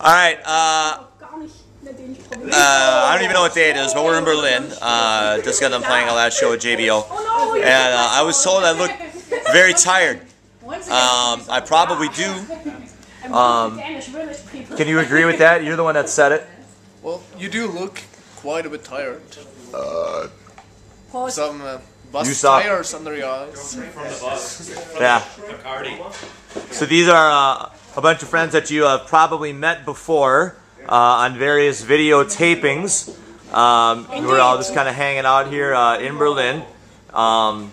All right. Uh, Gar nicht mehr den ich probiere. uh, I don't even know what day it is, but we're in Berlin. Uh, just got done playing a last show at JBO, Oh no, you and uh, I was told I look very tired. Um, I probably do. Um, Danish village people. Can you agree with that? You're the one that said it. Well, you do look quite a bit tired. Pause. Some uh, bus You saw- tires under your eyes. Yeah. So these are uh, a bunch of friends that you have probably met before uh, on various video tapings. Um, we're all just kind of hanging out here uh, in Berlin. Um,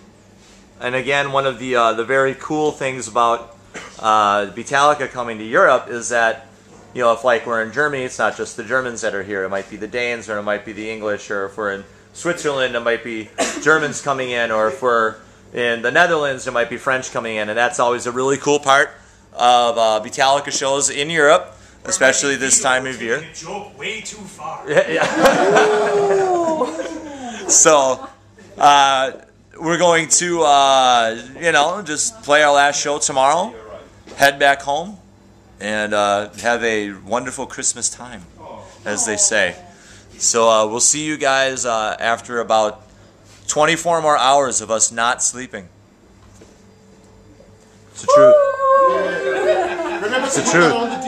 and again, one of the uh, the very cool things about uh, Beatallica coming to Europe is that you know if like we're in Germany, it's not just the Germans that are here. It might be the Danes, or it might be the English, or if we're in Switzerland, it might be Germans coming in, or if we're in the Netherlands, it might be French coming in, and that's always a really cool part of uh, Beatallica shows in Europe, especially this time of year. Joke way too far. Yeah. so, uh, we're going to, uh, you know, just play our last show tomorrow, head back home, and uh, have a wonderful Christmas time, as they say. So, uh, we'll see you guys uh, after about 24 more hours of us not sleeping. It's the truth. It's the truth.